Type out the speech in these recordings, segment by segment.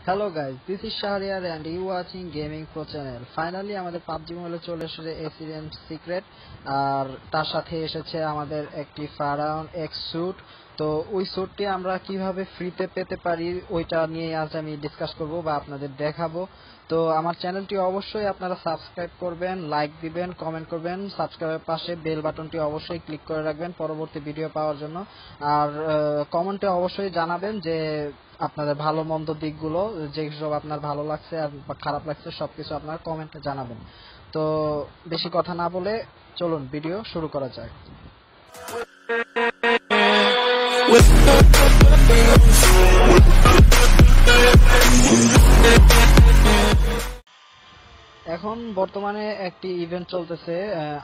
Hello guys this is Shahriar and you watching gaming pro channel finally আমাদের PUBG মোবাইলে চলে এসেছে accident secret আর তার সাথে এসেছে আমাদের একটি ফারাউন এক্স স্যুট তো ওই স্যুটটি আমরা কীভাবে ফ্রিতে পেতে পারি, ওইটা নিয়ে আজ আমি ডিসকাস করব বা আপনাদের দেখাবো। তো আমার চ্যানেলটি অবশ্যই আপনারা সাবস্ক্রাইব করবেন লাইক দিবেন কমেন্ট করবেন সাবস্ক্রাইবের পাশে বেল বাটনটি অবশ্যই ক্লিক করে রাখবেন পরবর্তী ভিডিও পাওয়ার জন্য। আর কমেন্টে অবশ্যই জানাবেন যে আপনাদের ভালো, মন্দ দিকগুলো যেসব আপনার ভালো লাগছে আর খারাপ লাগছে, সবকিছু আপনার কমেন্টে জানাবেন। তো বেশি কথা না বলে চলুন ভিডিও শুরু করা যাক। এখন বর্তমানে একটি ইভেন্ট চলতেছে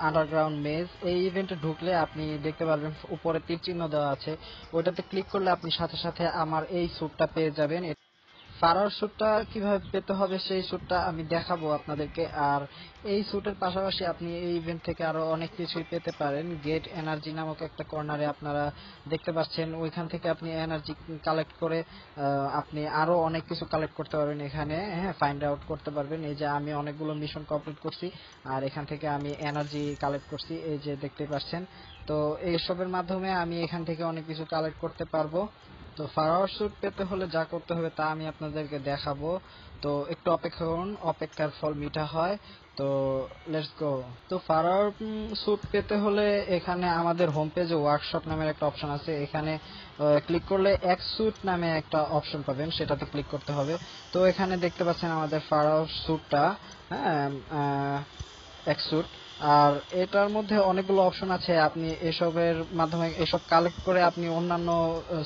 আন্ডারগ্রাউন্ড মেজ এই ইভেন্টে ঢুকলে আপনি দেখতে পারবেন, উপরে তীর চিহ্ন দেওয়া আছে। ওইটাতে ক্লিক করলে আপনি সাথে সাথে আমার এই স্যুটটা পেয়ে যাবেন। ফারার স্যুটটা কীভাবে পেতে হবে সেই স্যুটটা আমি দেখাবো আপনাদেরকে। আর এই স্যুটের পাশাপাশি আপনি এই ইভেন্ট থেকে আরও অনেক কিছুই পেতে পারেন। গেট এনার্জি নামক একটা কর্নারে আপনারা দেখতে পাচ্ছেন। ওইখান থেকে আপনি এনার্জি কালেক্ট করে আপনি আরও অনেক কিছু কালেক্ট করতে পারবেন এখানে। হ্যাঁ ফাইন্ড আউট করতে পারবেন। এই যে আমি অনেকগুলো মিশন কমপ্লিট করছি, আর এখান থেকে আমি এনার্জি কালেক্ট করছি। এই যে দেখতে পাচ্ছেন। তো এইসবের মাধ্যমে আমি এখান থেকে অনেক কিছু কালেক্ট করতে পারব। তো ফারাওয়ার স্যুট পেতে হলে যা করতে হবে তা আমি আপনাদেরকে দেখাবো। তো একটু অপেক্ষা করুন, অপেক্ষার ফল মিঠা হয়। তো লেটস গো তো ফারাওয়ার স্যুট পেতে হলে এখানে আমাদের হোম পেজে ওয়ার্কশপ নামের একটা অপশন আছে। এখানে ক্লিক করলে এক স্যুট নামে একটা অপশন পাবেন, সেটাতে ক্লিক করতে হবে। তো এখানে দেখতে পাচ্ছেন আমাদের ফারাওয়ার স্যুটটা হ্যাঁ এক স্যুট আর এটার মধ্যে অনেকগুলো অপশন আছে। আপনি এসবের মাধ্যমে এসব কালেক্ট করে আপনি অন্যান্য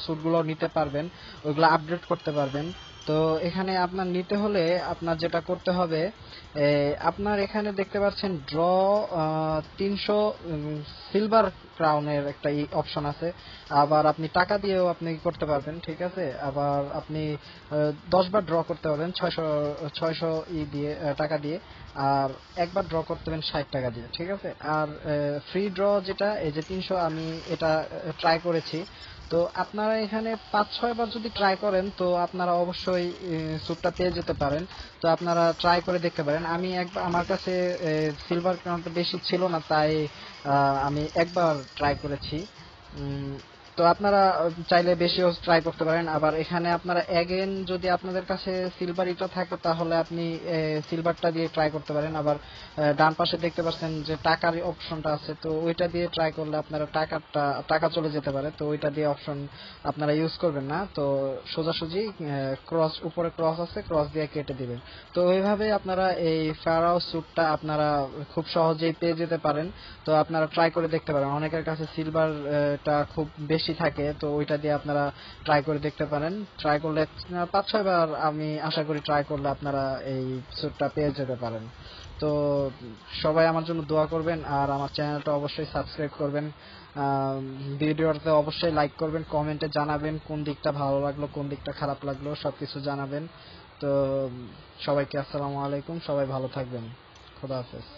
স্যুটগুলো নিতে পারবেন, ওইগুলো আপডেট করতে পারবেন। তো এখানে আপনার নিতে হলে আপনার যেটা করতে হবে আপনার এখানে দেখতে পাচ্ছেন ড্র তিনশো সিলভার ক্রাউনের একটা অপশন আছে। আবার আপনি টাকা দিয়েও আপনি করতে পারবেন, ঠিক আছে? আবার আপনি দশ বার ড্র করতে পারবেন, ছয়শো ছয়শো ই দিয়ে টাকা দিয়ে। আর একবার ড্র করতে পারবেন ষাট টাকা দিয়ে, ঠিক আছে? আর ফ্রি ড্র যেটা, এই যে তিনশো আমি এটা ট্রাই করেছি। তো আপনারা এখানে পাঁচ ছয় বার যদি ট্রাই করেন, তো আপনারা অবশ্যই স্যুটটা পেয়ে যেতে পারেন। তো আপনারা ট্রাই করে দেখতে পারেন। আমি একবার, আমার কাছে সিলভার কাউন্ট বেশি ছিল না, তাই আমি একবার ট্রাই করেছি। তো আপনারা চাইলে বেশিও ট্রাই করতে পারেন। আবার এখানে আপনারা অ্যাগেন যদি আপনাদের কাছে সিলভার ইটা থাকে, তাহলে আপনি সিলভারটা দিয়ে ট্রাই করতে পারেন। আবার ডান পাশে দেখতে পাচ্ছেন যে টাকার অপশনটা আছে। তো ওইটা দিয়ে ট্রাই করলে আপনারা টাকাটা টাকা চলে যেতে পারে। তো ওইটা দিয়ে অপশন আপনারা ইউজ করবেন না। তো সোজাসুজি ক্রস উপরে ক্রস আছে ক্রস দিয়ে কেটে দিবেন। তো ওইভাবে আপনারা এই ফ্যারাও স্যুটটা আপনারা খুব সহজেই পেয়ে যেতে পারেন। তো আপনারা ট্রাই করে দেখতে পারেন। অনেকের কাছে সিলভারটা খুব বেশি বেশি থাকে, তো ওইটা দিয়ে আপনারা ট্রাই করে দেখতে পারেন। ট্রাই করলে পাঁচ, ছয় বার আমি আশা করি ট্রাই করলে আপনারা এই স্যুটটা পেয়ে যেতে পারেন। তো সবাই আমার জন্য দোয়া করবেন আর আমার চ্যানেলটা অবশ্যই সাবস্ক্রাইব করবেন। ভিডিওতে অবশ্যই লাইক করবেন কমেন্টে জানাবেন কোন দিকটা ভালো লাগল, কোন দিকটা খারাপ লাগল, সবকিছু জানাবেন। তো সবাইকে আসসালামু আলাইকুম, সবাই ভালো থাকবেন। খোদা হাফেজ।